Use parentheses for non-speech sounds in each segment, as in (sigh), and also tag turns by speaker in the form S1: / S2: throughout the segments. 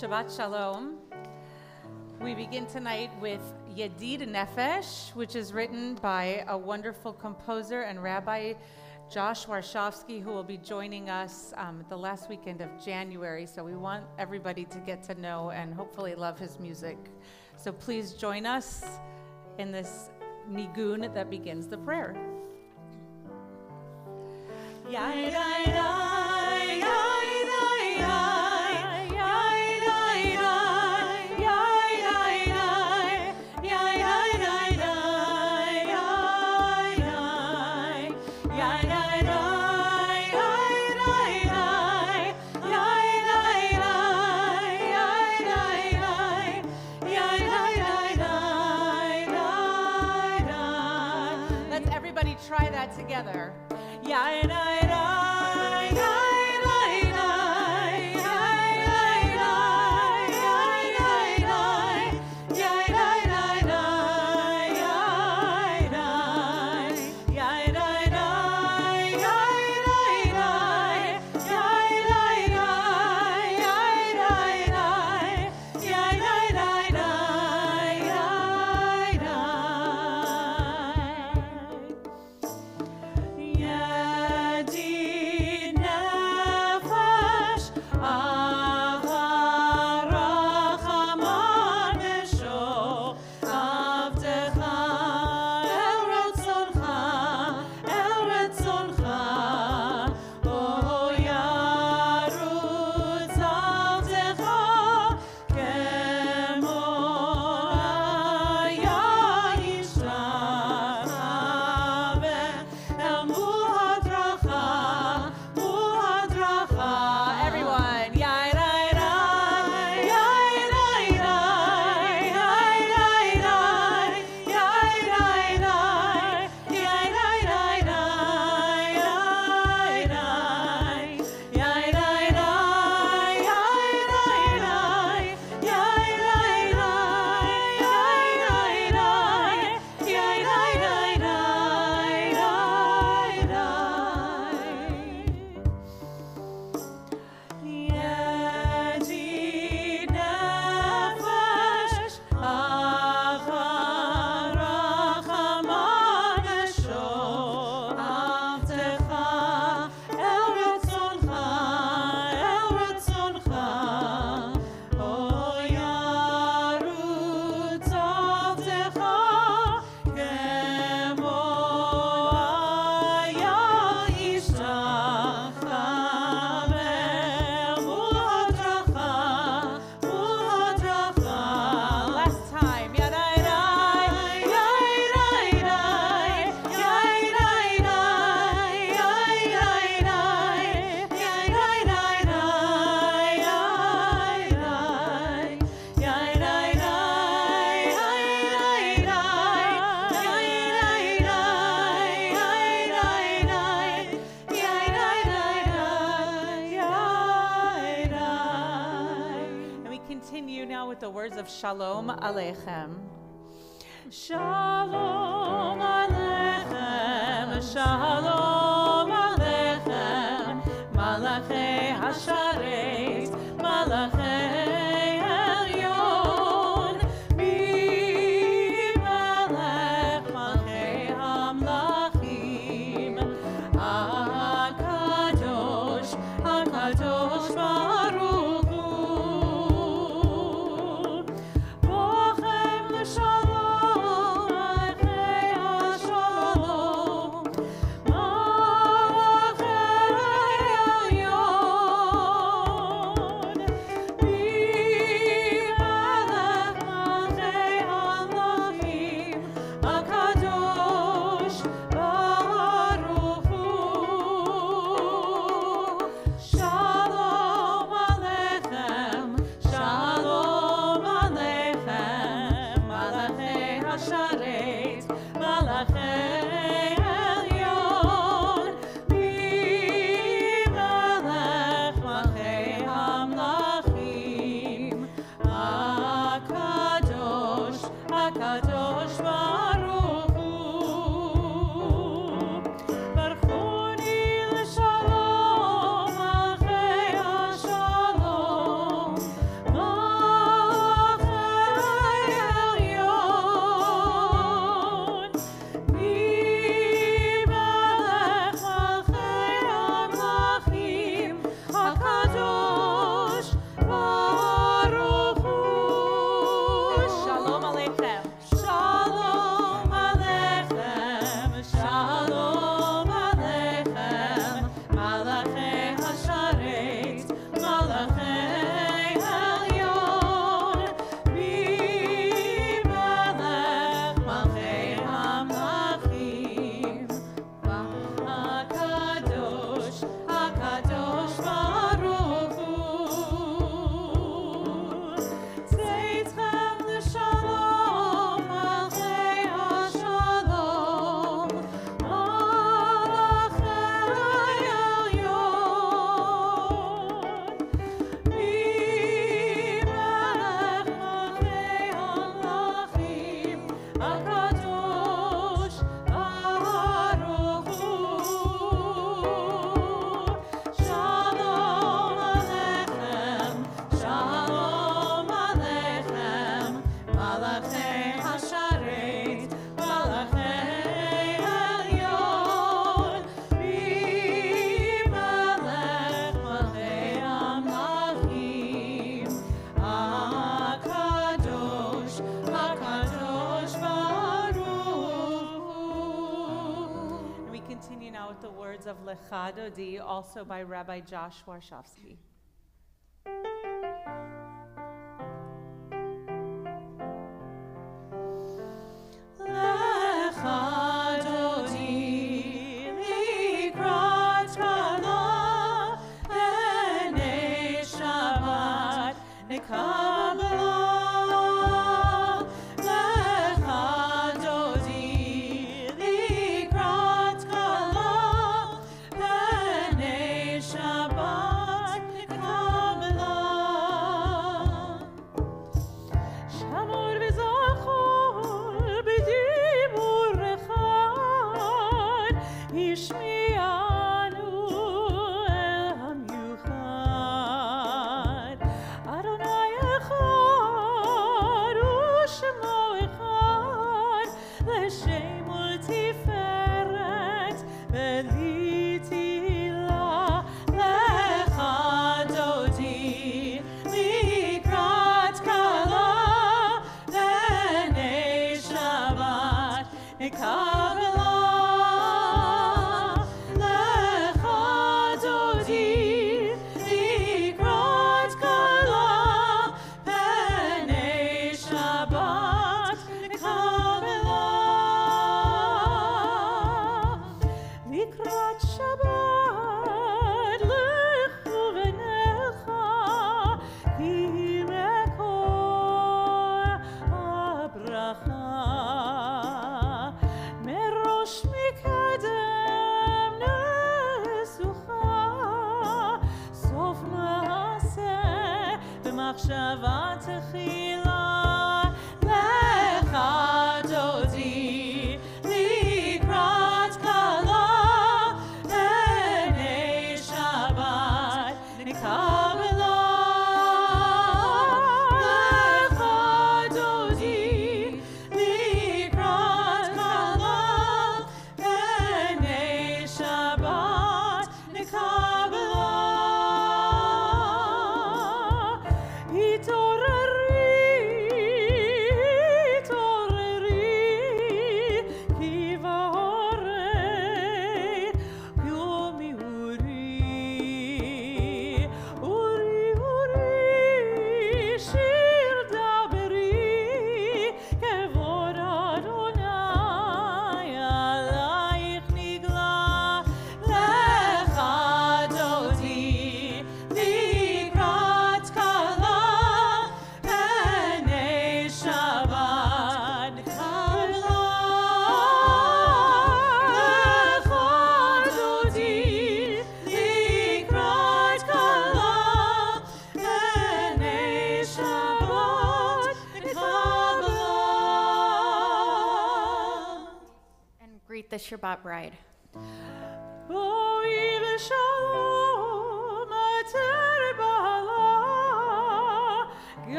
S1: Shabbat Shalom. We begin tonight with Yedid Nefesh, which is written by a wonderful composer and rabbi, Josh Warshawski, who will be joining us um, the last weekend of January. So we want everybody to get to know and hopefully love his music. So please join us in this nigun that begins the prayer. Shalom Aleichem. Shalom Aleichem, Shalom. Also by Rabbi Josh Warshawski.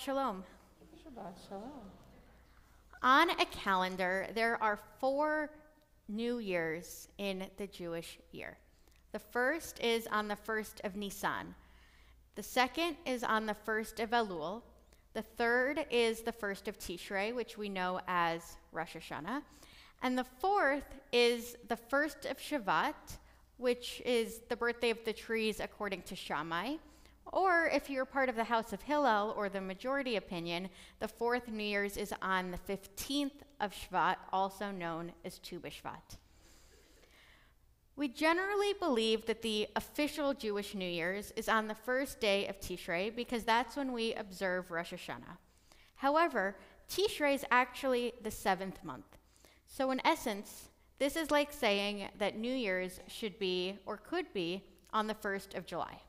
S1: Shabbat
S2: Shalom.
S1: Shabbat shalom.
S2: On a calendar, there are four New Years in the Jewish year. The first is on the first of Nisan. The second is on the first of Elul. The third is the first of Tishrei, which we know as Rosh Hashanah. And the fourth is the first of Shvat, which is the birthday of the trees according to Shammai. Or if you're part of the House of Hillel or the majority opinion, the fourth New Year's is on the 15th of Shvat, also known as Tu B'Shvat. We generally believe that the official Jewish New Year's is on the first day of Tishrei because that's when we observe Rosh Hashanah. However, Tishrei is actually the seventh month. So, in essence, this is like saying that New Year's should be or could be on the 1st of July.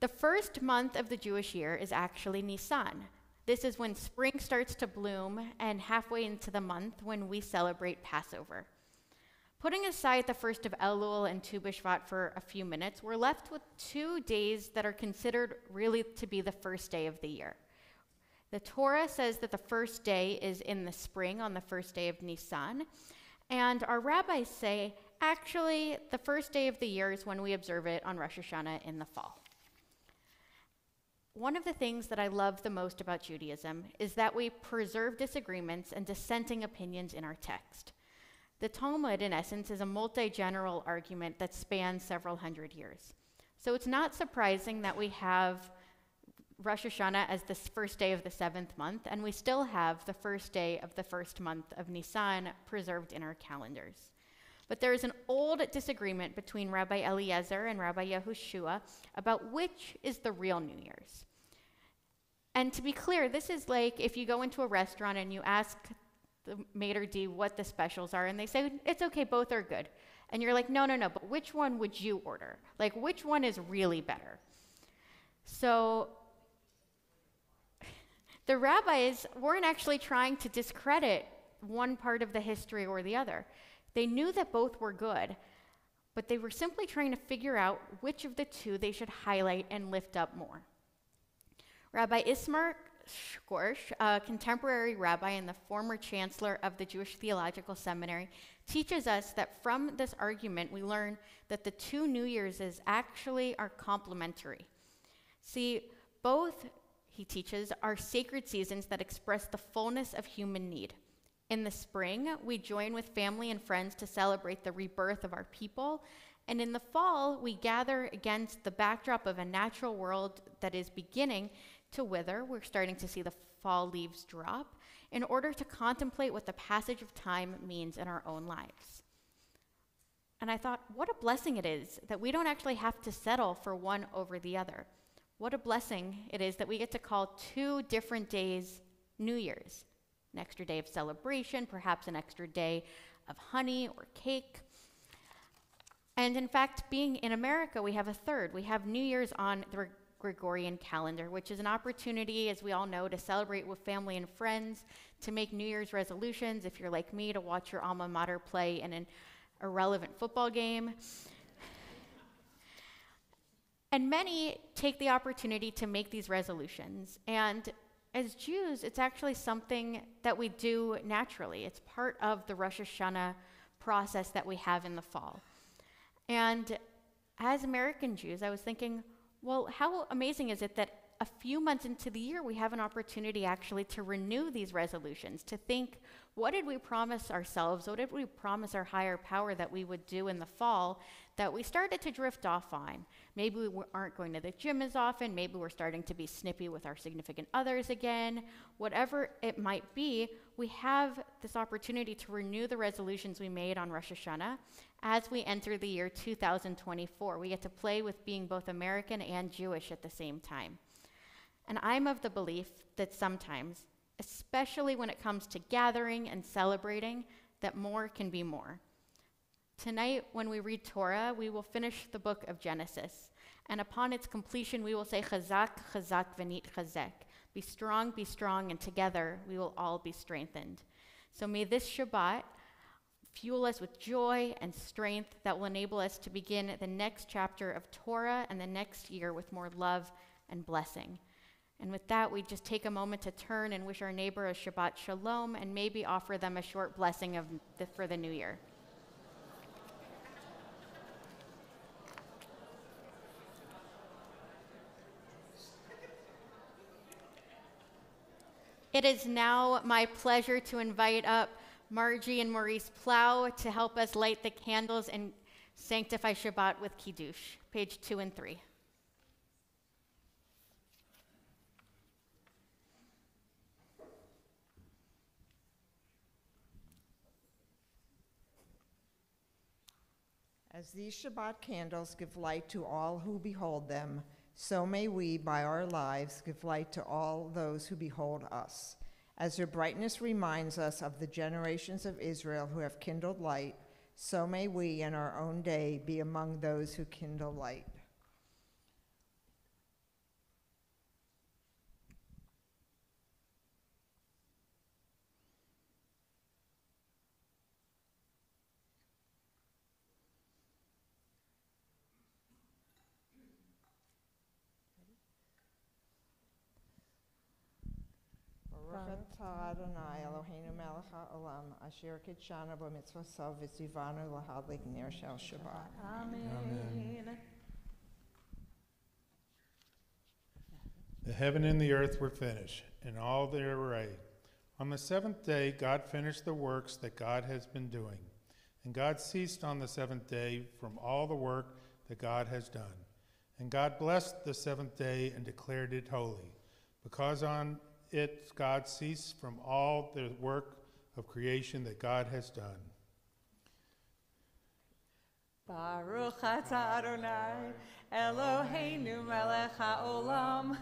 S2: The first month of the Jewish year is actually Nisan. This is when spring starts to bloom, and halfway into the month when we celebrate Passover. Putting aside the first of Elul and Tu B'Shvat for a few minutes, we're left with two days that are considered really to be the first day of the year. The Torah says that the first day is in the spring on the first day of Nisan, and our rabbis say actually the first day of the year is when we observe it on Rosh Hashanah in the fall. One of the things that I love the most about Judaism is that we preserve disagreements and dissenting opinions in our text. The Talmud, in essence, is a multi general argument that spans several hundred years. So it's not surprising that we have Rosh Hashanah as the first day of the seventh month, and we still have the first day of the first month of Nisan preserved in our calendars. But there is an old disagreement between Rabbi Eliezer and Rabbi Yehoshua about which is the real New Year's. And to be clear, this is like if you go into a restaurant and you ask the maitre d' what the specials are, and they say, it's okay, both are good. And you're like, no, no, no, but which one would you order? Like, which one is really better? So, the rabbis weren't actually trying to discredit one part of the history or the other. They knew that both were good, but they were simply trying to figure out which of the two they should highlight and lift up more. Rabbi Ismar Schorsch, a contemporary rabbi and the former chancellor of the Jewish Theological Seminary, teaches us that from this argument we learn that the two New Year's actually are complementary. See, both, he teaches, are sacred seasons that express the fullness of human need. In the spring, we join with family and friends to celebrate the rebirth of our people. And in the fall, we gather against the backdrop of a natural world that is beginning to wither. We're starting to see the fall leaves drop in order to contemplate what the passage of time means in our own lives. And I thought, what a blessing it is that we don't actually have to settle for one over the other. What a blessing it is that we get to call two different days New Year's. An extra day of celebration, perhaps an extra day of honey or cake. And in fact, being in America, we have a third. We have New Year's on the Gregorian calendar, which is an opportunity, as we all know, to celebrate with family and friends, to make New Year's resolutions. If you're like me, to watch your alma mater play in an irrelevant football game. and many take the opportunity to make these resolutions. And as Jews, it's actually something that we do naturally. It's part of the Rosh Hashanah process that we have in the fall. And as American Jews, I was thinking, well, how amazing is it that a few months into the year we have an opportunity actually to renew these resolutions, to think, what did we promise ourselves? What did we promise our higher power that we would do in the fall that we started to drift off on? Maybe we aren't going to the gym as often. Maybe we're starting to be snippy with our significant others again. Whatever it might be, we have this opportunity to renew the resolutions we made on Rosh Hashanah as we enter the year 2024. We get to play with being both American and Jewish at the same time. And I'm of the belief that sometimes, especially when it comes to gathering and celebrating, that more can be more. Tonight, when we read Torah, we will finish the book of Genesis. And upon its completion, we will say, Chazak, Chazak, Venit, Chazek. Be strong, be strong, and together we will all be strengthened. So may this Shabbat fuel us with joy and strength that will enable us to begin the next chapter of Torah and the next year with more love and blessing. And with that, we just take a moment to turn and wish our neighbor a Shabbat Shalom and maybe offer them a short blessing of the, for the new year. It is now my pleasure to invite up Margie and Maurice Plow to help us light the candles and sanctify Shabbat with Kiddush, page two and three.
S3: As these Shabbat candles give light to all who behold them, so may we, by our lives, give light to all those who behold us. As your brightness reminds us of the generations of Israel who have kindled light, so may we in our own day be among those who kindle light. Baruch atah Adonai Eloheinu melech haolam asher kidshanu b'mitzvosav v'tzivanu lahadlik ner shel Shabbat.
S1: Amen.
S4: The heaven and the earth were finished, and all their array. On the seventh day, God finished the works that God has been doing. And God ceased on the seventh day from all the work that God has done. And God blessed the seventh day and declared it holy, because on it God ceased from all the work of creation that God has done.
S1: Baruch atah Adonai, Eloheinu melech haolam,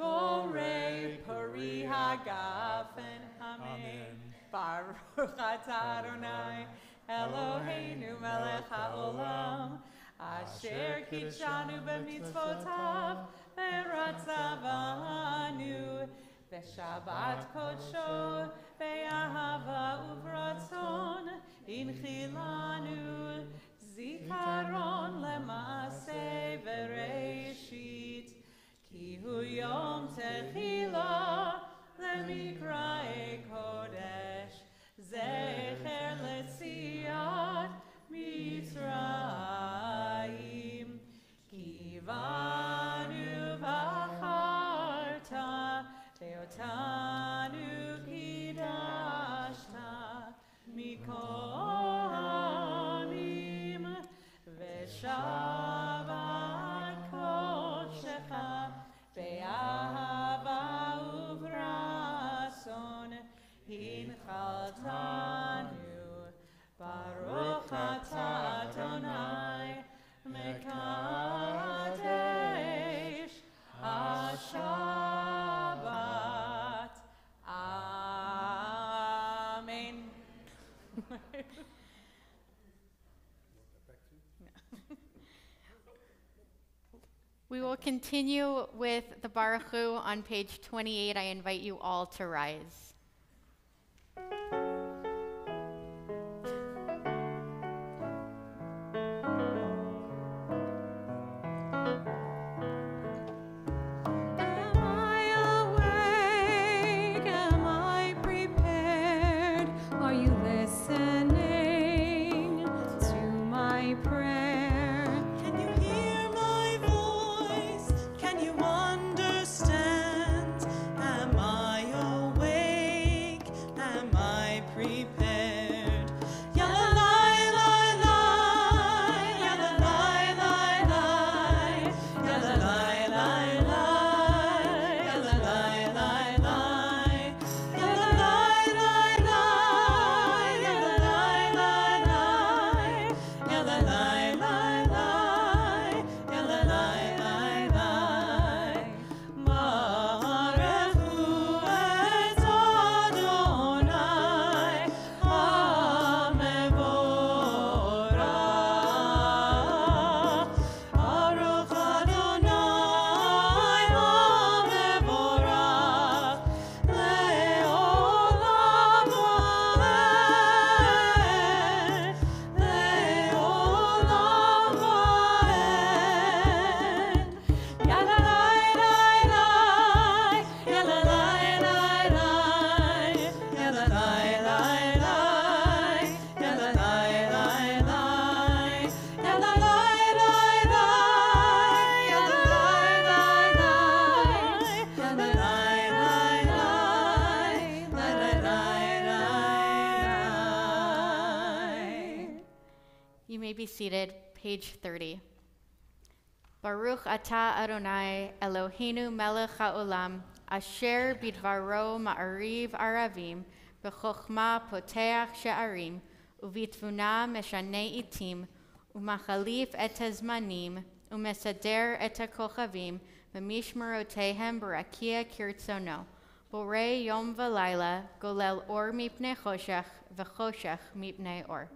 S1: borei pori hagafen. Amen. Baruch atah Adonai, Eloheinu melech haolam, asher kidshanu b'mitzvotav, v'ratzavanu, v'shabbat kodsho, v'ahava uvratzon, inchilanu, zikaron lemase v'reishit, ki hu yom techila lemikrae kodesh, zecher letziyat Mitzrayim, ki vanu ve'otanu kidashta, mikohamim, ve'shavat
S2: We will continue with the Baruch Hu on page 28. I invite you all to rise. seated, page 30. Baruch atah Adonai Eloheinu melech haolam, asher bidvaro ma'ariv aravim, b'chokhma poteach she'arim, uvitvuna meshane itim, umachalif et hazmanim, umeseder et hakochavim, v'mishmarotehem barakia kirtzono. Borei yom v'layla, golel or mipnei choshech, v'choshech mipnei or.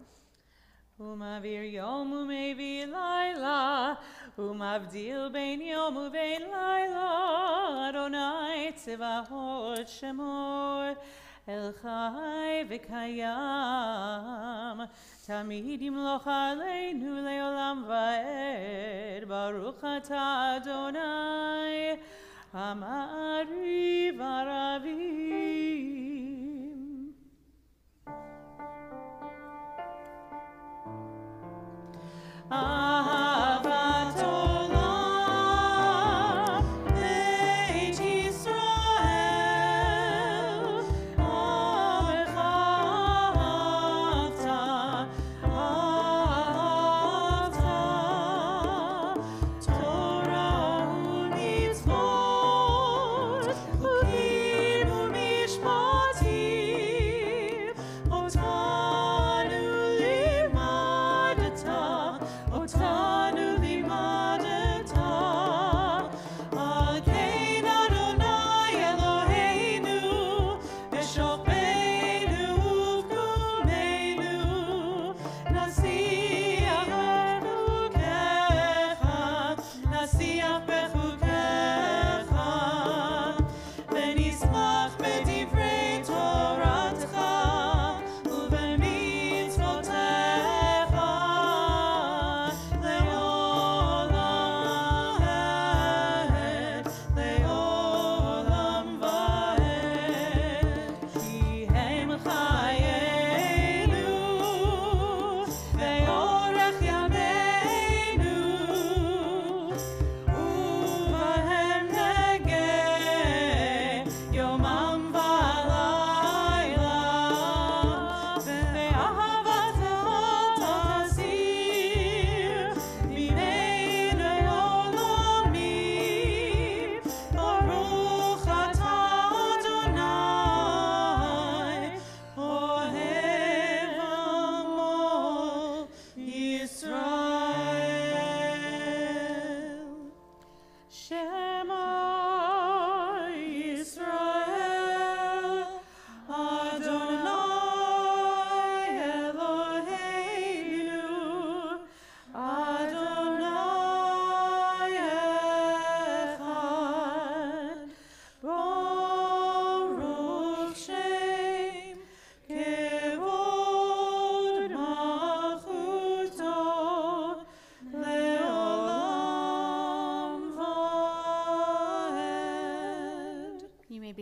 S2: Umav yomu umevi laila, umavdil ben yomu uvein laila, Adonai tzivahot shemor, el chai v'kayam, tamid aleinu leolam va'ed, baruch ata Adonai,
S1: amari v'aravi. 啊。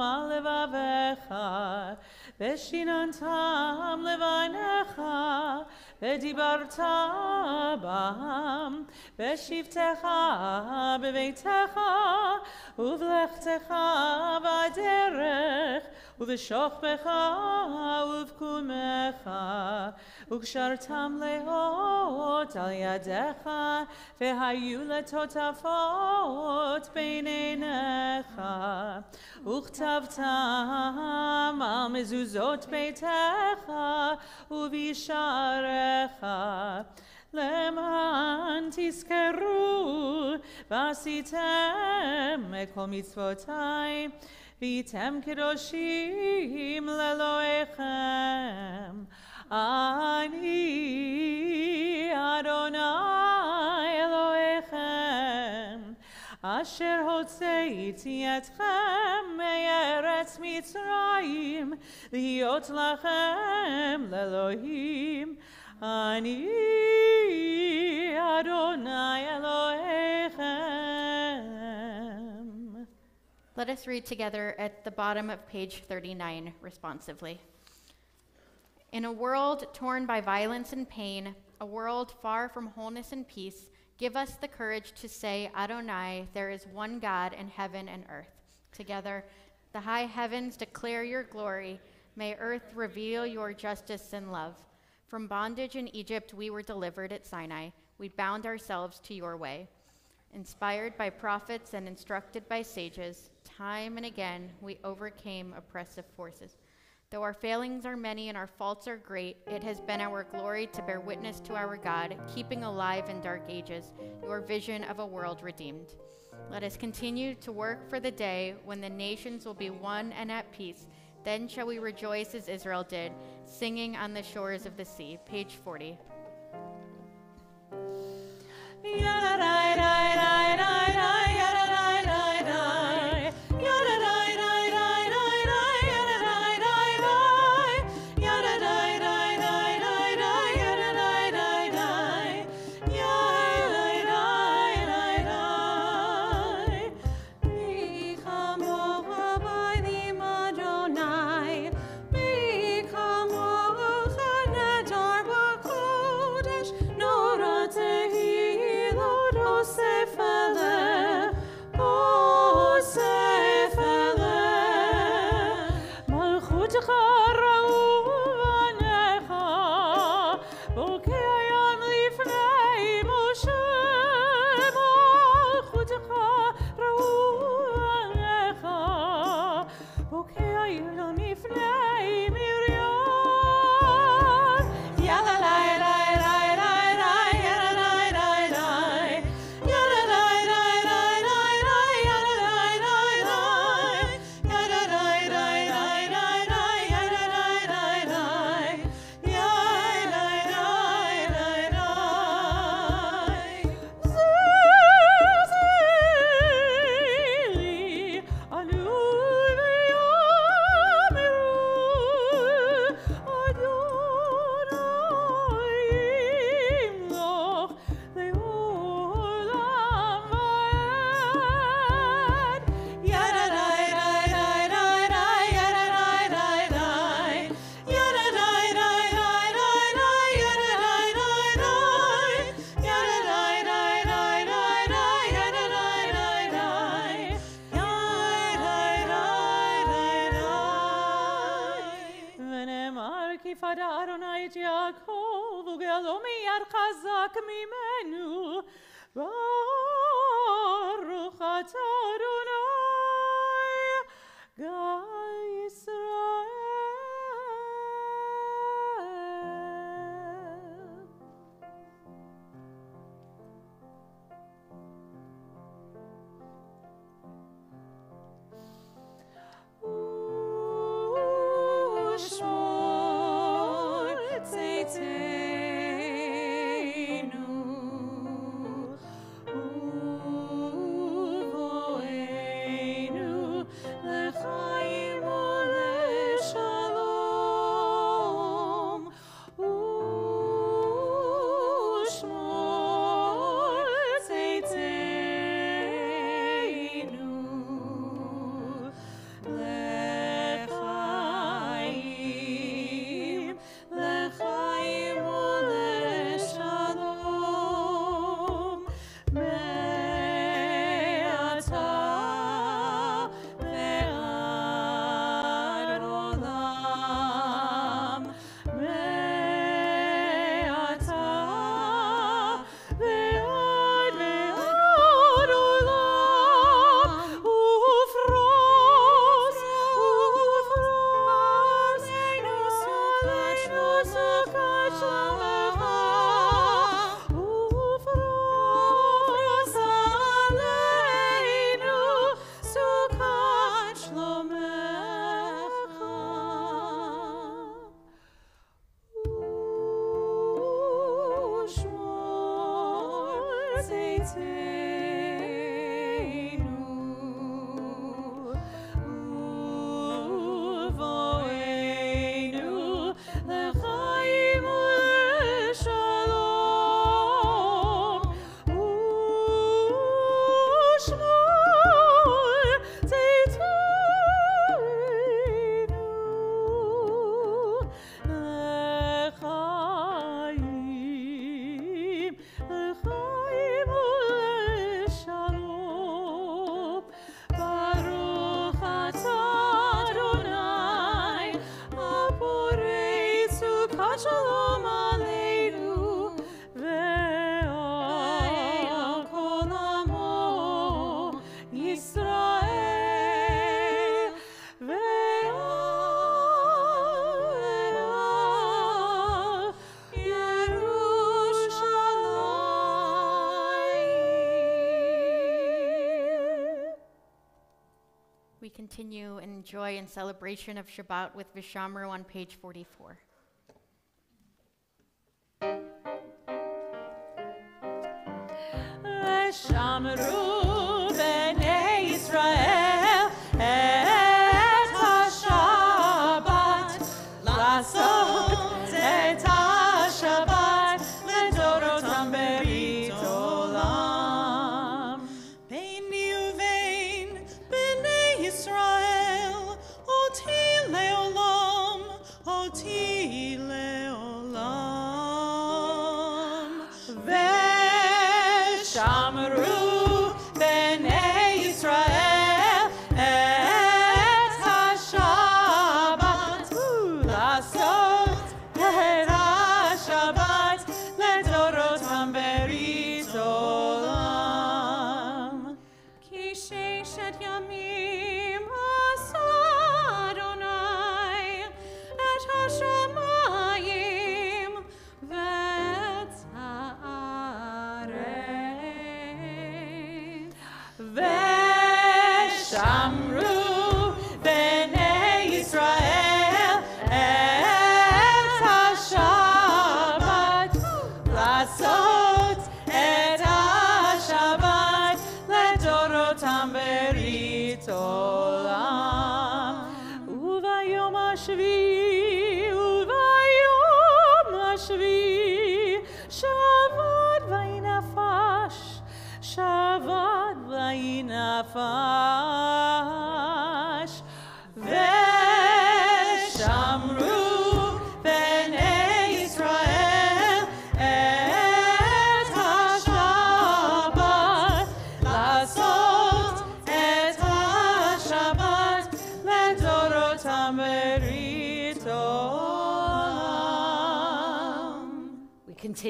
S2: על לבביך ושיננתם לבניך, ודיברת בם, בשבתך בביתך, ובלכתך בדרך, ובשוכבך ובקומך, וקשרתם לאות על ידיך, והיו לטוטפות בין עיניך, וכתבתם על מזוזות ביתך ובשעריך. למען תזכרו ועשיתם את כל מצוותיי, Vitem kedoshim leloechem, ani Adonai Elohechem, asher hotzeiti etchem me'eretz Mitzrayim, liot lachem lelohim, ani Adonai Elohechem.
S1: Let us read together at the bottom of page 39 responsively. In a world torn by violence and pain, a world far from wholeness and peace, give us the courage to say, Adonai, there is one God in heaven and earth. Together, The high heavens declare your glory. May earth reveal your justice and love. From bondage in Egypt, we were delivered at Sinai. We bound ourselves to your way. Inspired by prophets and instructed by sages, time and again we overcame oppressive forces. Though our failings are many and our faults are great, it has been our glory to bear witness to our God, keeping alive in dark ages your vision of a world redeemed. Let us continue to work for the day when the nations will be one and at peace. Then shall we rejoice as Israel did, singing on the shores of the sea. Page 40.
S5: Joy and celebration of Shabbat with Vishamru on page 44.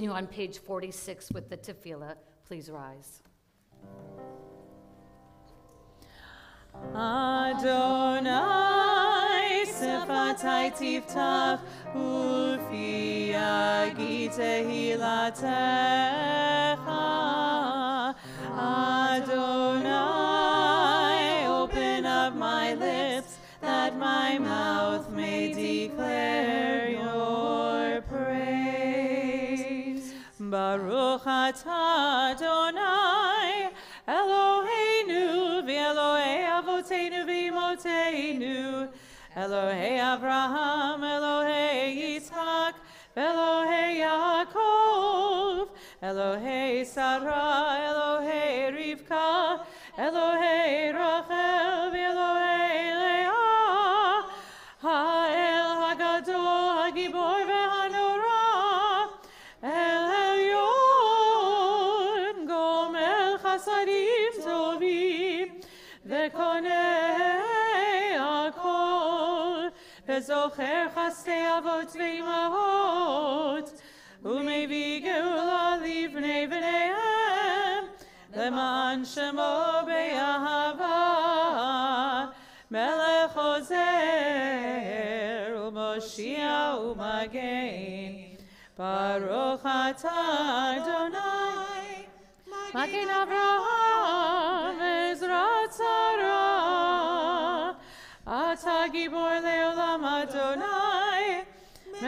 S6: Continue on page 46 with the tefillah. Please rise.
S1: Adonai sefatai tiftach ufi yagi tehilatecha. Adonai, Baruch Adonai, Eloheinu v'Elohei Avoteinu v'Imoteinu, Elohei Avraham, Elohei Yitzhak, Elohei Yaakov, Elohei Sarah, Elohei Rivka, Elohei Rachel, חסדי אבות ואימהות, ומביא גאולה לבני בניהם, למען שמו באהבה, מלך עוזר ומושיע ומגן, ברוך אתה אדוני, מגן אברהם עזרת שרה, אתה גיבור לעולם אדוני,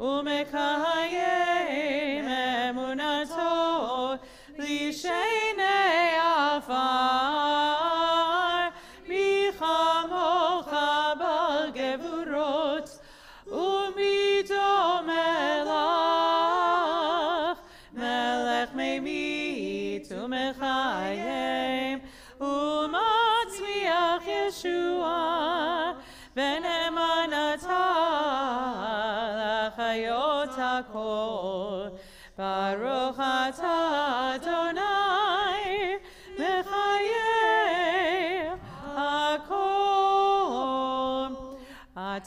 S1: Umeka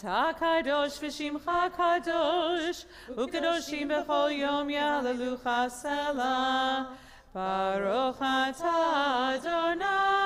S1: אתה קדוש ושמך קדוש, וקדושים בכל יום יהללוך סלה. ברוך אתה אדוני,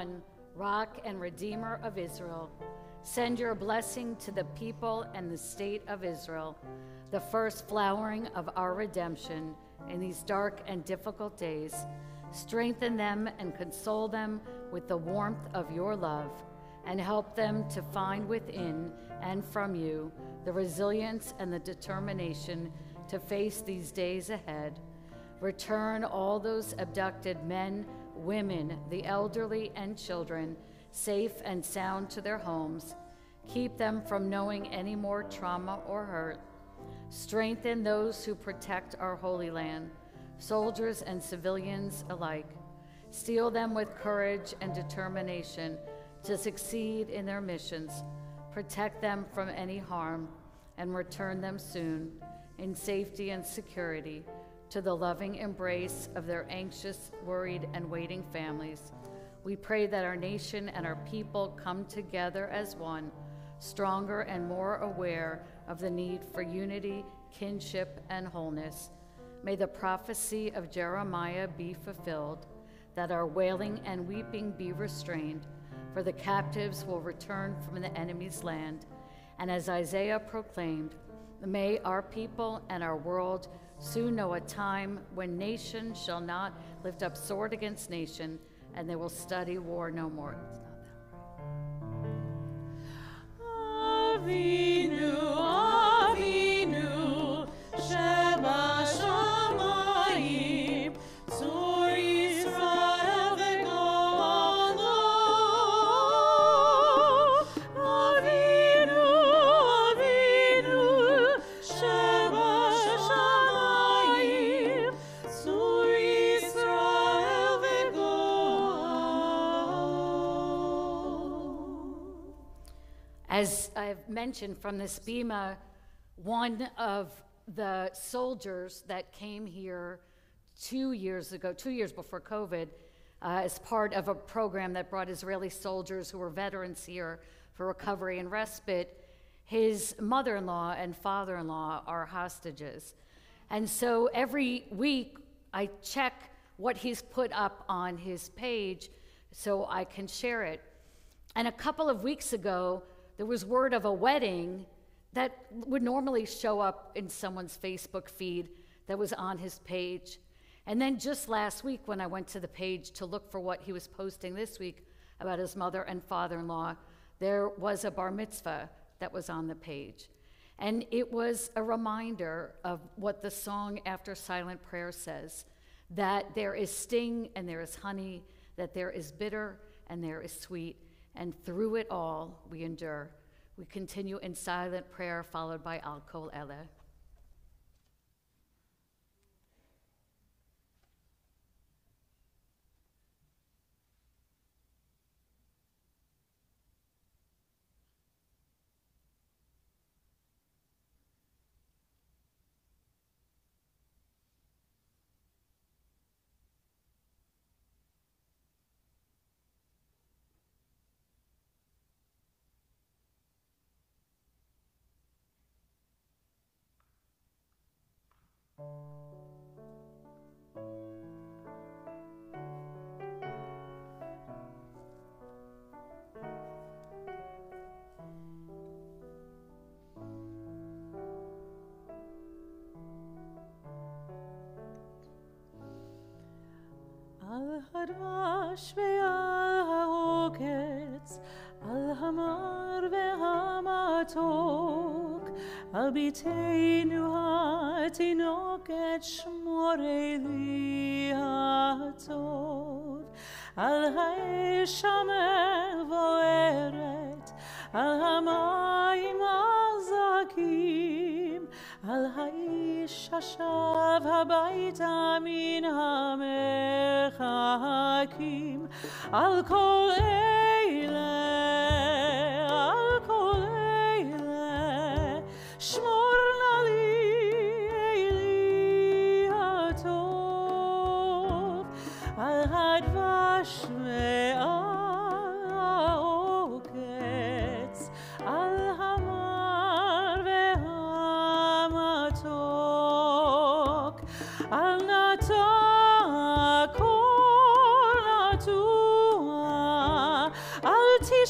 S6: One, rock and redeemer of Israel, send your blessing to the people and the state of Israel, the first flowering of our redemption in these dark and difficult days. Strengthen them and console them with the warmth of your love, and help them to find within and from you the resilience and the determination to face these days ahead. Return all those abducted men, women, the elderly, and children safe and sound to their homes. Keep them from knowing any more trauma or hurt. Strengthen those who protect our Holy Land, soldiers and civilians alike. Steel them with courage and determination to succeed in their missions. Protect them from any harm and return them soon in safety and security to the loving embrace of their anxious, worried, and waiting families. We pray that our nation and our people come together as one, stronger and more aware of the need for unity, kinship, and wholeness. May the prophecy of Jeremiah be fulfilled, that our wailing and weeping be restrained, for the captives will return from the enemy's land. And as Isaiah proclaimed, may our people and our world Soon know a time when nation shall not lift up sword against nation, and they will study war no more. It's not that
S1: right. Avinu, Avinu,
S6: Shema Shalom. Mentioned from this Bema, one of the soldiers that came here two years ago, two years before COVID, uh, as part of a program that brought Israeli soldiers who were veterans here for recovery and respite, his mother in law and father in law are hostages. And so every week I check what he's put up on his page so I can share it. And a couple of weeks ago, there was word of a wedding that would normally show up in someone's Facebook feed that was on his page. And then just last week, when I went to the page to look for what he was posting this week about his mother and father in law, there was a bar mitzvah that was on the page. And it was a reminder of what the song After Silent Prayer says that there is sting and there is honey, that there is bitter and there is sweet, and through it all we endure. We continue in silent prayer, followed by Al Kol Eleh.
S1: על הדבש ועל העוקץ, על המר והמתוק, על ביתנו התינוקת שמורי לי הטוב, על האש המבוערת, על המים הזכים, על האיש השב הביתה מן המרחקים, על כל אלה,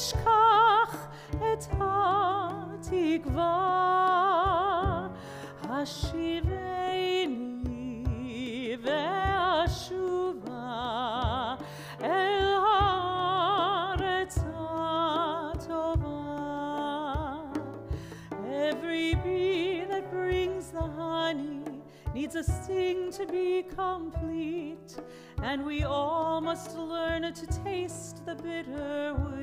S1: אל תשכח את התקווה, השיבני ואשובה אל הארץ הטובה. Every bee that brings the honey needs a sting to be complete, and we all must learn to taste the bitter with the sweet.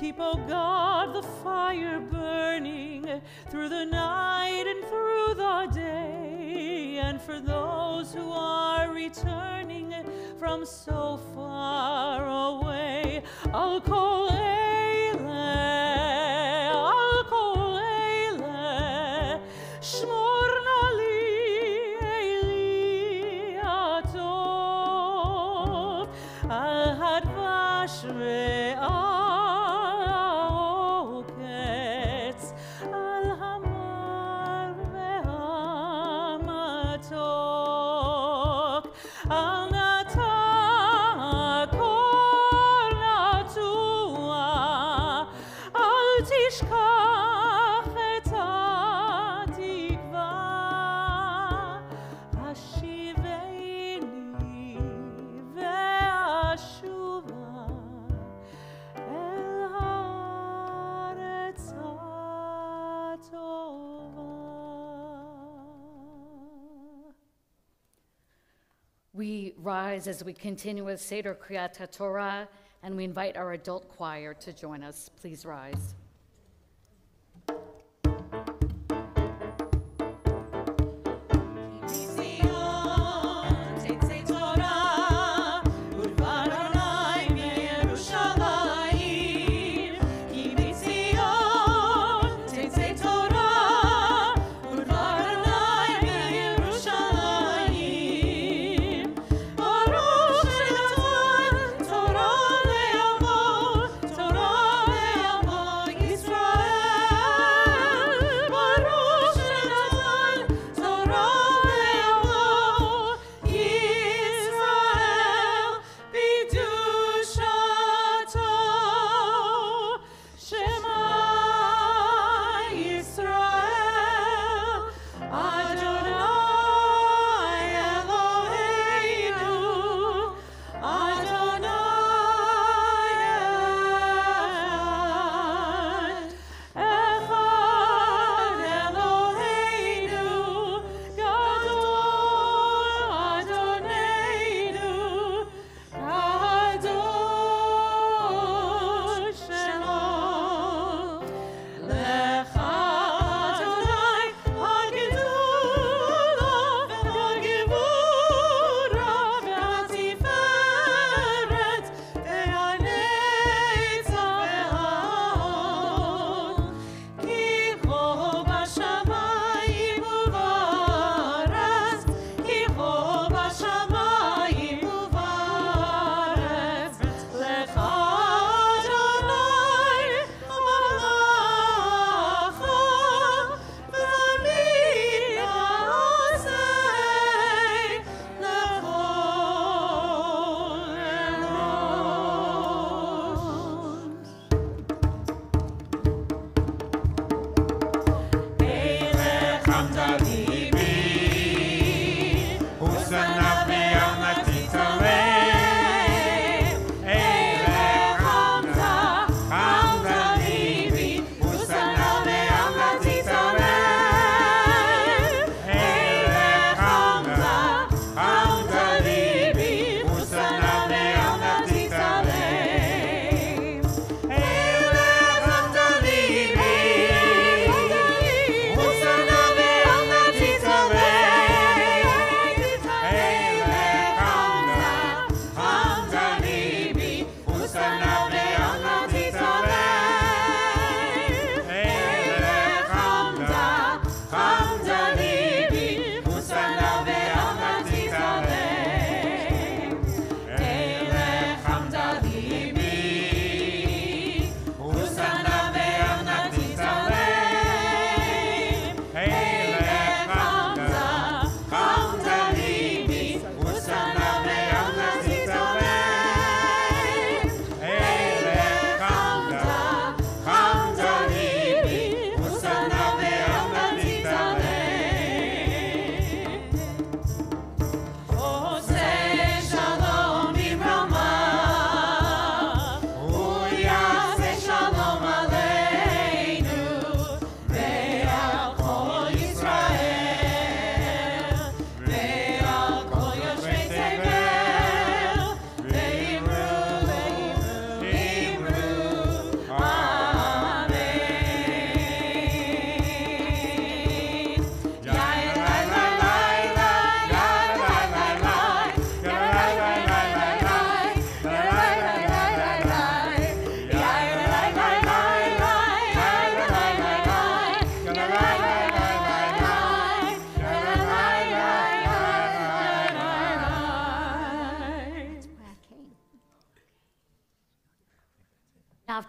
S1: Keep, O God, the fire burning through the night and through the day, and for those who are returning from so far away, I'll call
S6: as we continue with Seder Kriyat Torah, and we invite our adult choir to join us. Please rise.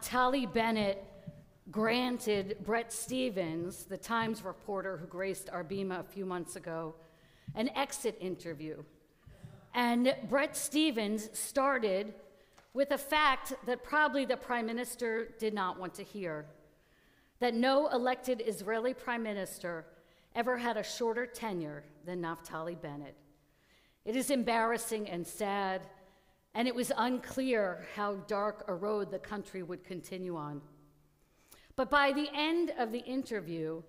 S6: Naftali Bennett granted Bret Stephens, the Times reporter who graced our a few months ago, an exit interview. And Bret Stephens started with a fact that probably the prime minister did not want to hear that no elected Israeli prime minister ever had a shorter tenure than Naftali Bennett. It is embarrassing and sad, and it was unclear how dark a road the country would continue on. But by the end of the interview,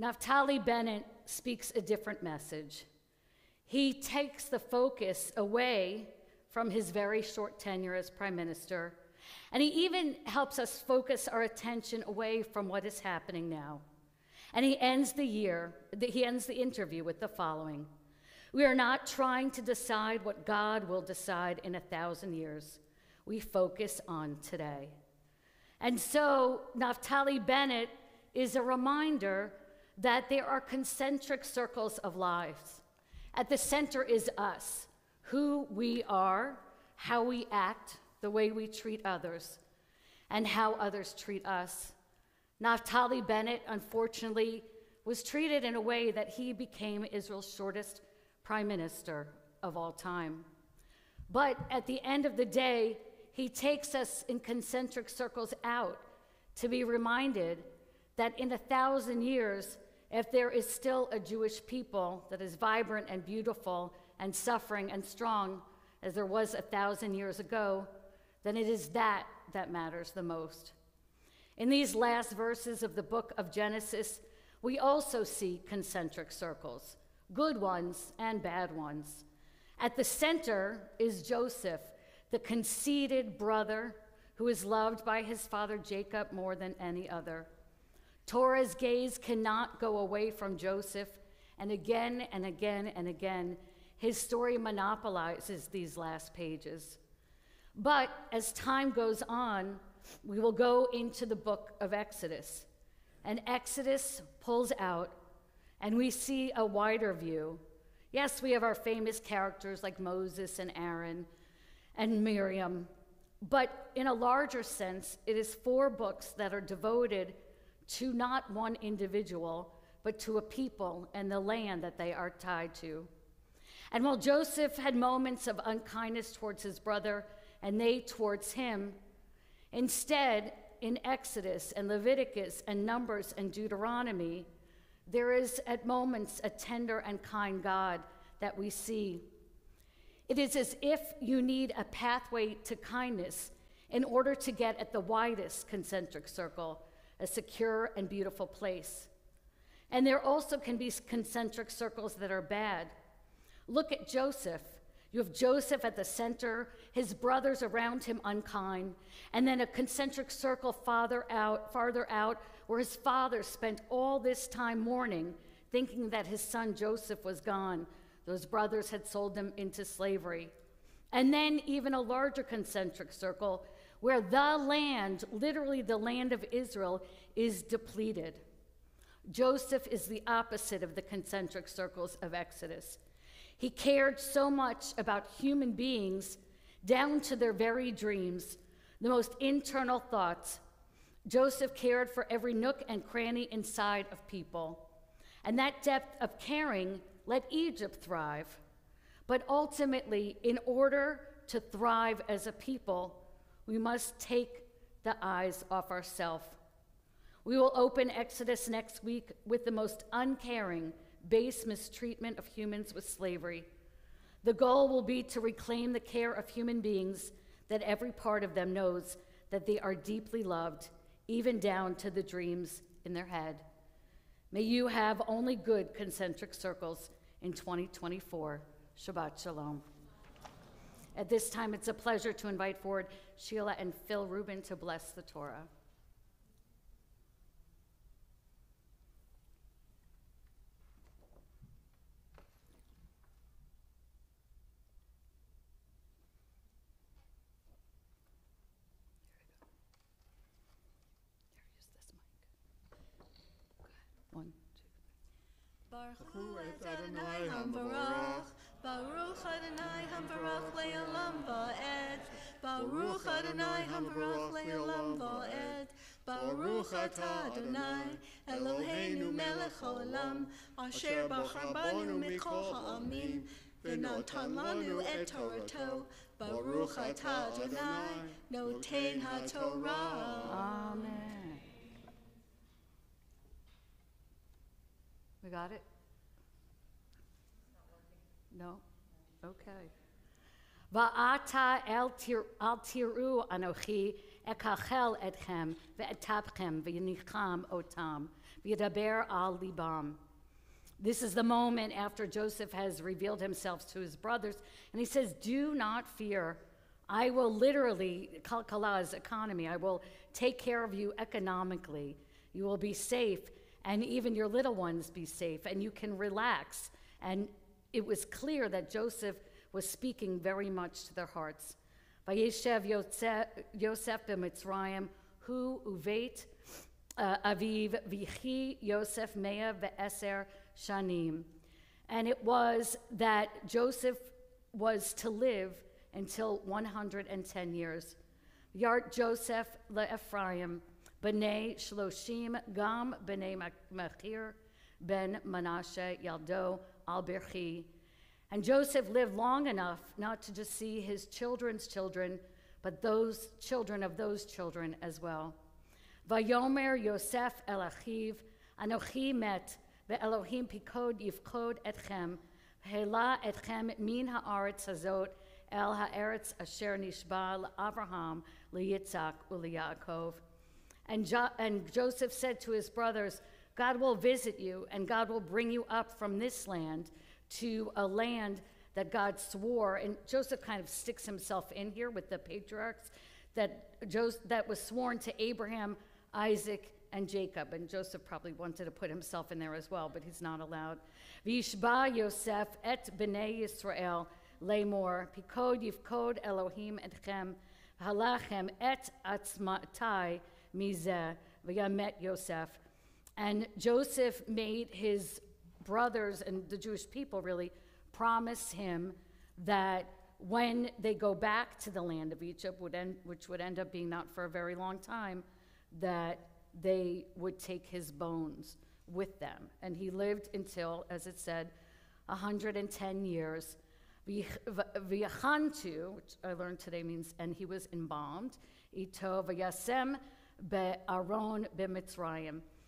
S6: Naftali Bennett speaks a different message. He takes the focus away from his very short tenure as prime minister, and he even helps us focus our attention away from what is happening now. And he ends the year, he ends the interview with the following. We are not trying to decide what God will decide in a thousand years. We focus on today. And so, Naftali Bennett is a reminder that there are concentric circles of lives. At the center is us, who we are, how we act, the way we treat others, and how others treat us. Naftali Bennett, unfortunately, was treated in a way that he became Israel's shortest prime minister of all time. But at the end of the day, he takes us in concentric circles out to be reminded that in a thousand years, if there is still a Jewish people that is vibrant and beautiful and suffering and strong as there was a thousand years ago, then it is that that matters the most. In these last verses of the book of Genesis, we also see concentric circles, good ones and bad ones. At the center is Joseph, the conceited brother who is loved by his father Jacob more than any other. Torah's gaze cannot go away from Joseph, and again and again and again, his story monopolizes these last pages. But as time goes on, we will go into the book of Exodus. And Exodus pulls out, and we see a wider view. Yes, we have our famous characters like Moses and Aaron and Miriam, but in a larger sense, it is four books that are devoted to not one individual, but to a people and the land that they are tied to. And while Joseph had moments of unkindness towards his brother and they towards him, instead, in Exodus and Leviticus and Numbers and Deuteronomy, there is at moments a tender and kind God that we see. It is as if you need a pathway to kindness in order to get at the widest concentric circle, a secure and beautiful place. And there also can be concentric circles that are bad. Look at Joseph. You have Joseph at the center, his brothers around him unkind, and then a concentric circle farther out, farther out, where his father spent all this time mourning, thinking that his son Joseph was gone. Those brothers had sold him into slavery. And then even a larger concentric circle where the land, literally the land of Israel, is depleted. Joseph is the opposite of the concentric circles of Exodus. He cared so much about human beings down to their very dreams, the most internal thoughts. Joseph cared for every nook and cranny inside of people. And that depth of caring let Egypt thrive. But ultimately, in order to thrive as a people, we must take the eyes off ourselves. We will open Exodus next week with the most uncaring, base mistreatment of humans with slavery. The goal will be to reclaim the care of human beings that every part of them knows that they are deeply loved, even down to the dreams in their head. May you have only good concentric circles in 2024. Shabbat Shalom. At this time, it's a pleasure to invite forward Sheila and Phil Rubin to bless the Torah. One, two.
S7: Baruch et Adonai Hambarach, Baruch Adonai Hambarach le'olam ba'ed, Baruch Adonai Hambaruch Le'olam Va'ed. Baruch Atah Adonai Eloheinu Melech Haolam. Asher Bachar Banu Mikol Ha'amim. V'natan Lanu Et Torato Baruch Atah Adonai. Noten HaTorah.
S6: Amen. We got it? No? Okay. Va'ata el anochi ekachel etchem ve'etapchem ve'yinicham otam v'yedaber al libam. This is the moment after Joseph has revealed himself to his brothers, and he says, Do not fear. I will literally, Kalkala's economy, I will take care of you economically. You will be safe, and even your little ones be safe, and you can relax. And it was clear that Joseph was speaking very much to their hearts. Vayeshev Yosef b'Mitzrayim, hu uvet uh, aviv vichi Yosef mea ve'eser shanim. And it was that Joseph was to live until 110 years. Yart Joseph le'Ephraim, b'nei shloshim gam b'nei Machir, ben Manasseh yaldo al birchi. And Joseph lived long enough not to just see his children's children, but those children of those children as well. Vayomer Yosef el achiv, Anochi met, ve'Elohim pikod yifkod etchem, hela etchem min haaretz hazot, el haaretz asher nishba Abraham liyitzak uliyaakov. And, jo- and Joseph said to his brothers, God will visit you, and God will bring you up from this land to a land that God swore. And Joseph kind of sticks himself in here with the patriarchs that, Jos- that was sworn to Abraham, Isaac, and Jacob. And Joseph probably wanted to put himself in there as well, but he's not allowed. Vishba Yosef et b'nei Yisrael lemor pikod yifkod Elohim etchem halachem et atzmatai mizeh v'yamet Yosef. And Joseph made his brothers and the Jewish people really promise him that when they go back to the land of Egypt, would end, which would end up being not for a very long time, that they would take his bones with them. And he lived until, as it said, 110 years. V'yachantu, which I learned today means, and he was embalmed. Ito v'yasem be'aron be'mitzrayim.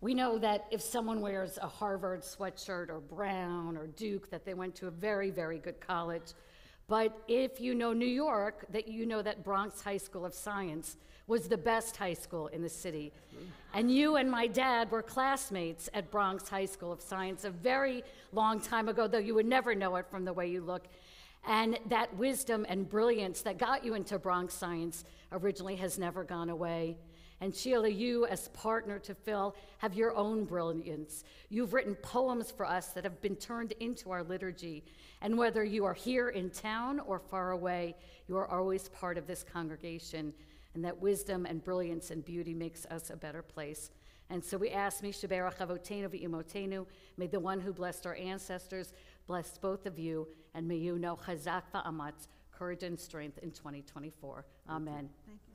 S6: We know that if someone wears a Harvard sweatshirt or Brown or Duke, that they went to a very, very good college. But if you know New York, that you know that Bronx High School of Science was the best high school in the city. And you and my dad were classmates at Bronx High School of Science a very long time ago, though you would never know it from the way you look. And that wisdom and brilliance that got you into Bronx Science originally has never gone away. And Sheila, you, as partner to Phil, have your own brilliance. You've written poems for us that have been turned into our liturgy. And whether you are here in town or far away, you are always part of this congregation. And that wisdom and brilliance and beauty makes us a better place. And so we ask, Mishaberach Avotenu v'imotenu, may the one who blessed our ancestors bless both of you, and may you know chazak va'amatz, courage and strength in 2024. Amen.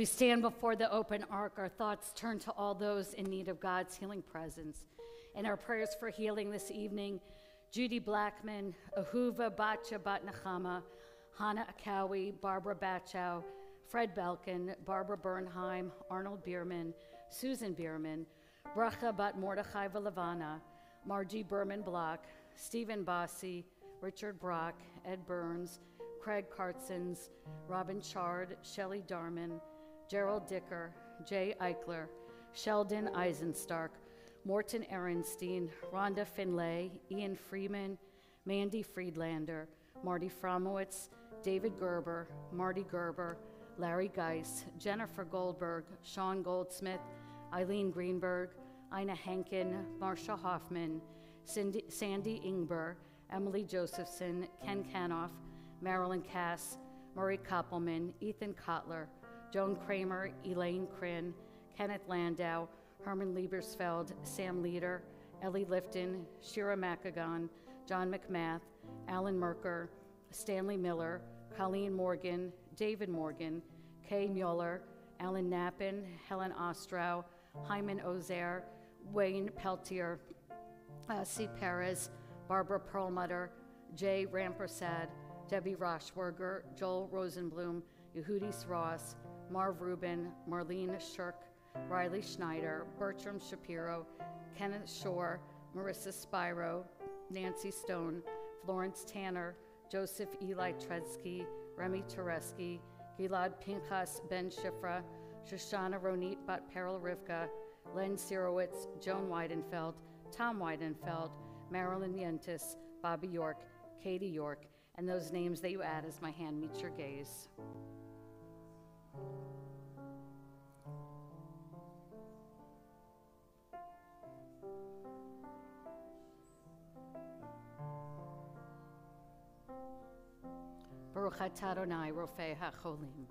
S6: we stand before the open ark, our thoughts turn to all those in need of God's healing presence. In our prayers for healing this evening, Judy Blackman, Ahuva Batcha Batnachama, Hannah Akawi, Barbara Batchow, Fred Belkin, Barbara Bernheim, Arnold Bierman, Susan Bierman, Bracha Bat Mordechai Valavana, Margie Berman Block, Stephen Bossy, Richard Brock, Ed Burns, Craig Cartsons, Robin Chard, Shelley Darman, Gerald Dicker, Jay Eichler, Sheldon Eisenstark, Morton Ehrenstein, Rhonda Finlay, Ian Freeman, Mandy Friedlander, Marty Fromowitz, David Gerber, Marty Gerber, Larry Geis, Jennifer Goldberg, Sean Goldsmith, Eileen Greenberg, Ina Henkin, Marsha Hoffman, Cindy, Sandy Ingber, Emily Josephson, Ken Canoff, Marilyn Cass, Murray Koppelman, Ethan Kotler, Joan Kramer, Elaine Crin, Kenneth Landau, Herman Liebersfeld, Sam Leader, Ellie Lifton, Shira McAgon, John McMath, Alan Merker, Stanley Miller, Colleen Morgan, David Morgan, Kay Mueller, Alan Knappen, Helen Ostrow, Hyman Ozair, Wayne Peltier, uh, C. Perez, Barbara Perlmutter, Jay Rampersad, Debbie Roshberger, Joel Rosenblum, Yehudis Ross, Marv Rubin, Marlene Shirk, Riley Schneider, Bertram Shapiro, Kenneth Shore, Marissa Spiro, Nancy Stone, Florence Tanner, Joseph Eli Tredsky, Remy Tereski, Gilad Pinchas Ben Shifra, Shoshana Ronit Bat Peril Rivka, Len Sirowitz, Joan Weidenfeld, Tom Weidenfeld, Marilyn Yentis, Bobby York, Katie York, and those names that you add as my hand meets your gaze. Baruch Adonai Rofei HaCholim.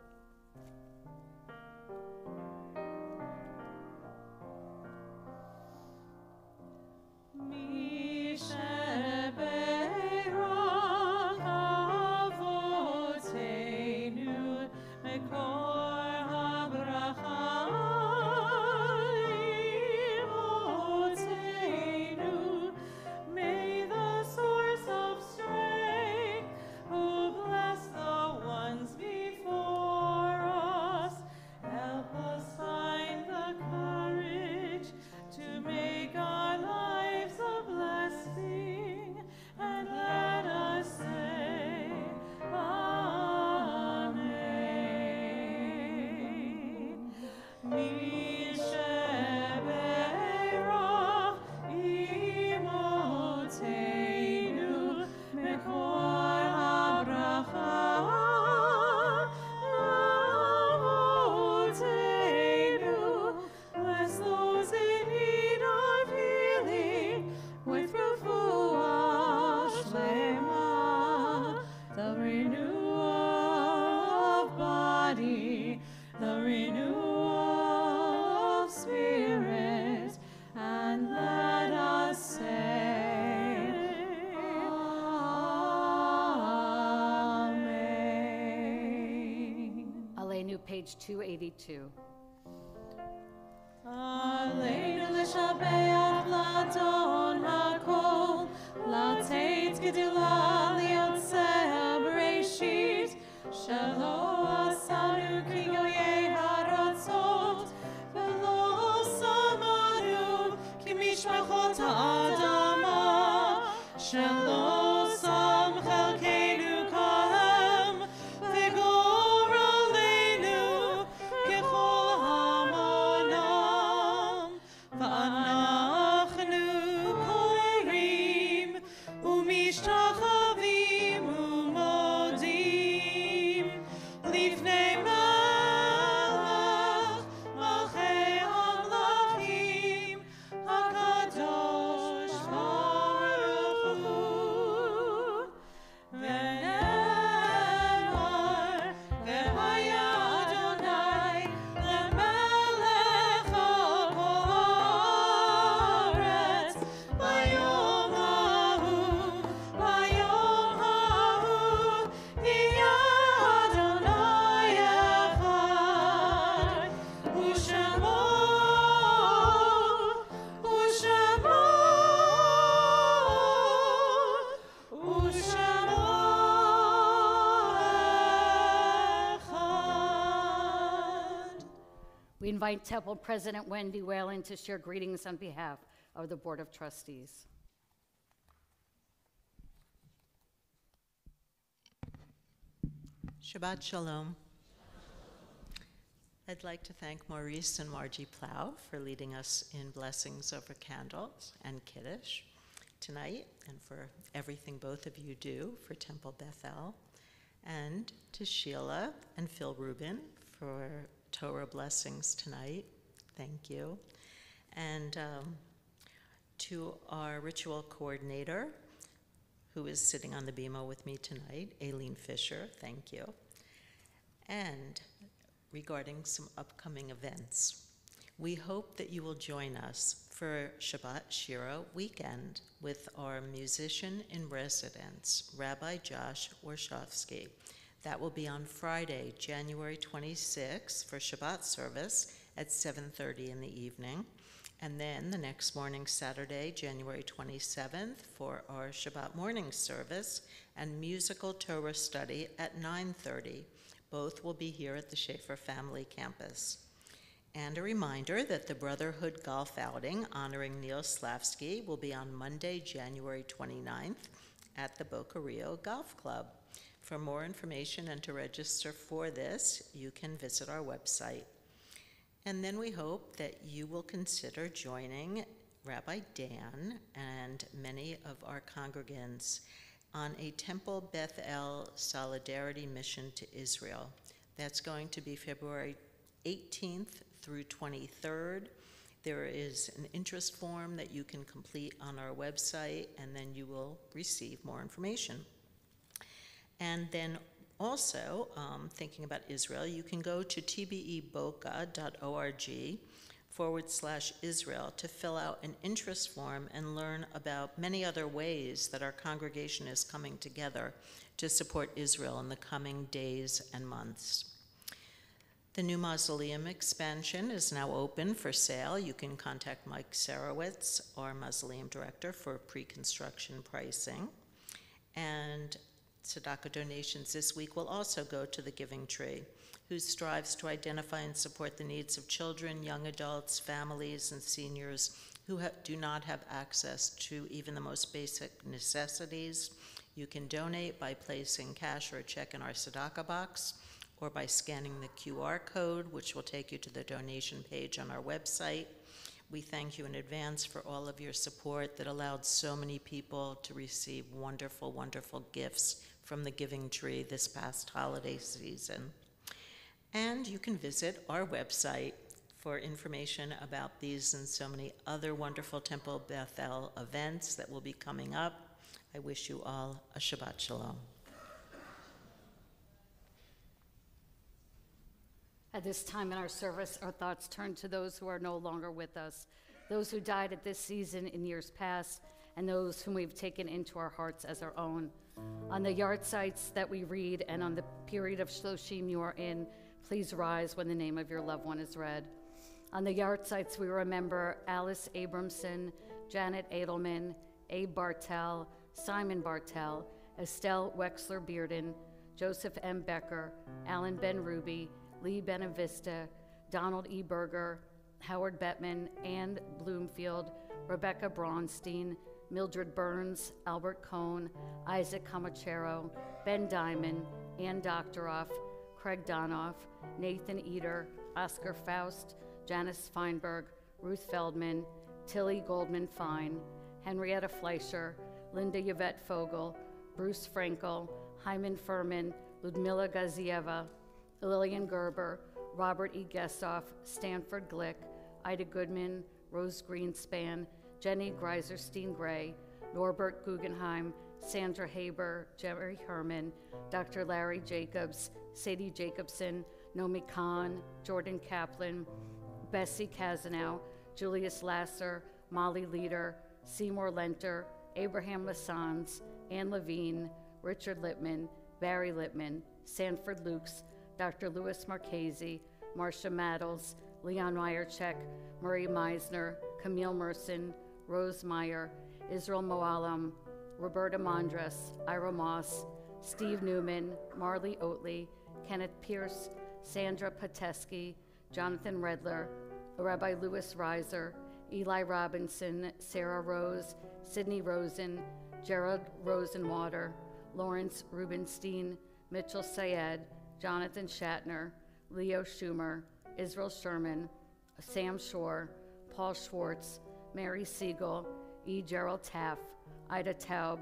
S1: Mi
S6: page 282.
S1: Our Lady,
S6: We invite Temple President Wendy Whalen to share greetings on behalf of the Board of Trustees.
S8: Shabbat Shalom. I'd like to thank Maurice and Margie Plow for leading us in blessings over candles and Kiddush tonight, and for everything both of you do for Temple Beth El, and to Sheila and Phil Rubin for Torah blessings tonight. Thank you. And um, to our ritual coordinator, who is sitting on the bima with me tonight, Aileen Fisher, thank you. And regarding some upcoming events, we hope that you will join us for Shabbat Shira weekend with our musician in residence, Rabbi Josh Warshawsky. That will be on Friday, January 26th for Shabbat service at 7:30 in the evening. And then the next morning, Saturday, January 27th, for our Shabbat morning service and musical Torah study at 9:30. Both will be here at the Schaefer Family Campus. And a reminder that the Brotherhood Golf Outing honoring Neil Slavsky will be on Monday, January 29th at the Boca Rio Golf Club. For more information and to register for this, you can visit our website. And then we hope that you will consider joining Rabbi Dan and many of our congregants on a Temple Beth El Solidarity Mission to Israel. That's going to be February 18th through 23rd. There is an interest form that you can complete on our website, and then you will receive more information. And then also, um, thinking about Israel, you can go to tbeboca.org forward slash Israel to fill out an interest form and learn about many other ways that our congregation is coming together to support Israel in the coming days and months. The new mausoleum expansion is now open for sale. You can contact Mike Sarowitz, our mausoleum director, for pre construction pricing. And Tzedakah donations this week will also go to the Giving Tree, who strives to identify and support the needs of children, young adults, families, and seniors who do not have access to even the most basic necessities. You can donate by placing cash or a check in our Tzedakah box or by scanning the QR code, which will take you to the donation page on our website. We thank you in advance for all of your support that allowed so many people to receive wonderful, wonderful gifts from the Giving Tree this past holiday season. And you can visit our website for information about these and so many other wonderful Temple Beth El events that will be coming up. I wish you all a Shabbat Shalom.
S6: At this time in our service, our thoughts turn to those who are no longer with us, those who died at this season in years past, and those whom we've taken into our hearts as our own. On the yahrzeits that we read and on the period of Shloshim you are in, please rise when the name of your loved one is read. On the yahrzeits, we remember Alice Abramson, Janet Edelman, Abe Bartel, Simon Bartel, Estelle Wexler Bearden, Joseph M. Becker, Alan Ben Ruby, Lee Benavista, Donald E. Berger, Howard Bettman, Ann Bloomfield, Rebecca Braunstein, Mildred Burns, Albert Cohn, Isaac Camachero, Ben Diamond, Ann Doctoroff, Craig Donoff, Nathan Eater, Oscar Faust, Janice Feinberg, Ruth Feldman, Tilly Goldman Fine, Henrietta Fleischer, Linda Yvette Fogel, Bruce Frankel, Hyman Furman, Ludmila Gazieva, Lillian Gerber, Robert E. Gestoff, Stanford Glick, Ida Goodman, Rose Greenspan, Jenny Greiserstein Gray, Norbert Guggenheim, Sandra Haber, Jerry Herman, Dr. Larry Jacobs, Sadie Jacobson, Nomi Khan, Jordan Kaplan, Bessie Kazanow, Julius Lasser, Molly Leader, Seymour Lenter, Abraham Lassans, Anne Levine, Richard Littman, Barry Littman, Sanford Lukes, Dr. Louis Marchese, Marcia Maddles, Leon Meyercheck, Murray Meisner, Camille Merson, Rose Meyer, Israel Moalam, Roberta Mondres, Ira Moss, Steve Newman, Marley Oatley, Kenneth Pierce, Sandra Pateski, Jonathan Redler, Rabbi Louis Reiser, Eli Robinson, Sarah Rose, Sidney Rosen, Gerald Rosenwater, Lawrence Rubenstein, Mitchell Syed, Jonathan Shatner, Leo Schumer, Israel Sherman, Sam Shore, Paul Schwartz, Mary Siegel, E. Gerald Taff, Ida Taub,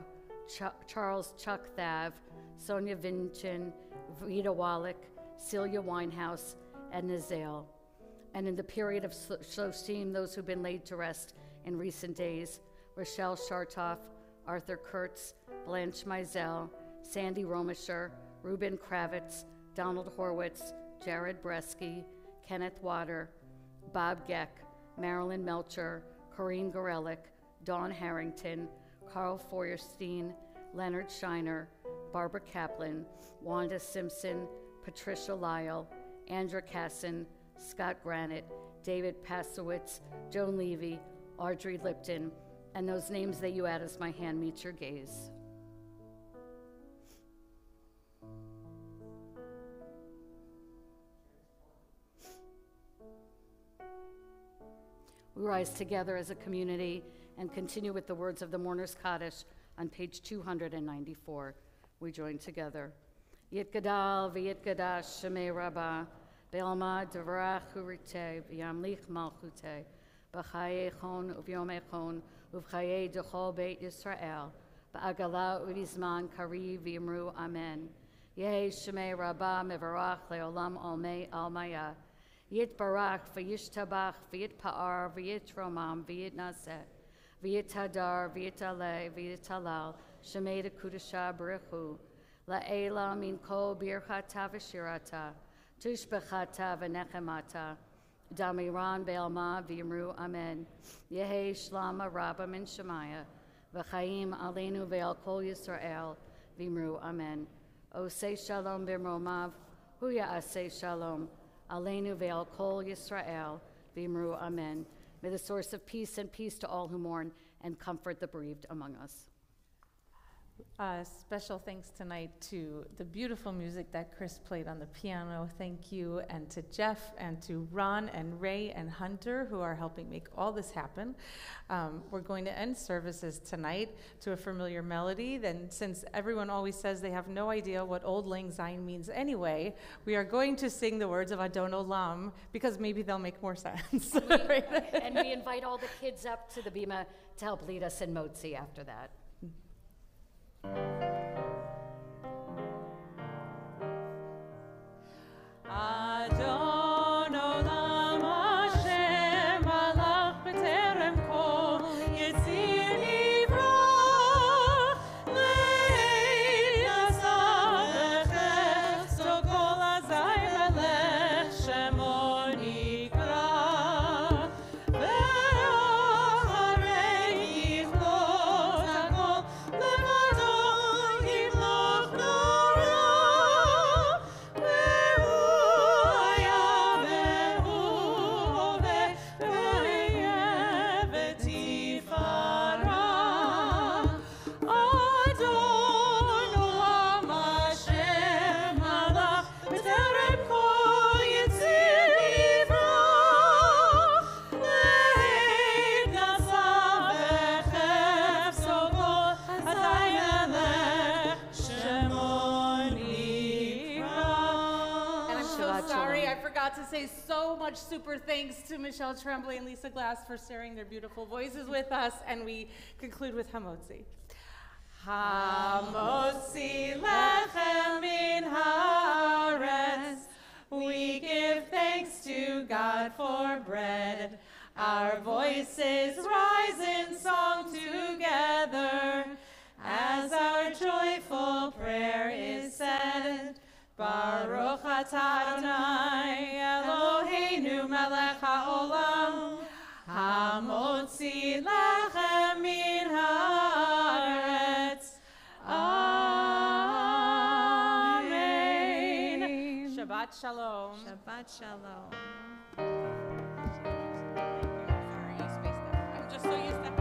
S6: Ch- Charles Chuck Thav, Sonia Vinchin, Vita Wallach, Celia Winehouse, and Nazale. And in the period of Shloshim, those who've been laid to rest in recent days, Rochelle Shartoff, Arthur Kurtz, Blanche Mizell, Sandy Romisher, Ruben Kravitz, Donald Horwitz, Jared Bresky, Kenneth Water, Bob Geck, Marilyn Melcher, Corrine Gorelick, Dawn Harrington, Carl Feuerstein, Leonard Shiner, Barbara Kaplan, Wanda Simpson, Patricia Lyle, Andra Casson, Scott Granite, David Pasowitz, Joan Levy, Audrey Lipton, and those names that you add as my hand meets your gaze. We rise together as a community and continue with the words of the Mourner's Kaddish on page 294. We join together. Yitgadal v'yitgadash shemei rabbah, be'alma devarach urite v'yamlich malchute, b'chaye chon u'vyom echon, u'vchaye dechol beit Yisrael, ba'agala u'rizman kari v'yimru amen. Yehi shemei rabbah mevarach le'olam almei almaya, Yitbarach v'yishtabach v'yitpa'ar v'yitromam v'yitnaseh, v'yitadar v'yitaleh v'yitalal, shemei dekudasha b'rechu, la'ela min kol birchata v'shirata, tushbechata v'nechemata, damiran be'alma v'yimru amen, yehi shlama rabba min shemaya, v'chaim aleinu ve'al kol Yisrael, v'yimru amen. O say shalom b'mromav, huya asay shalom, Aleinu ve'al kol Yisrael, v'imru amen. May the source of peace and peace to all who mourn and comfort the bereaved among us.
S9: Uh, special thanks tonight to the beautiful music that Chris played on the piano. Thank you. And to Jeff and to Ron and Ray and Hunter who are helping make all this happen. Um, we're going to end services tonight to a familiar melody. Then, since everyone always says they have no idea what Auld Lang Syne means anyway, we are going to sing the words of Adon Olam because maybe they'll make more (laughs) sense.
S6: and we invite all the kids up to the Bima to help lead us in Motzi after that.
S1: Adon
S9: super thanks to Michelle Tremblay and Lisa Glass for sharing their beautiful voices with us. And we conclude with Hamotzi.
S1: Hamotzi lechem min haaretz. We give thanks to God for bread. Our voices rise in song together as our joyful prayer is. Baruch Adonai Eloheinu melech haolam hamotzi lechem min haaretz. Amen.
S9: Shabbat shalom.
S5: Shabbat shalom. I'm just so used to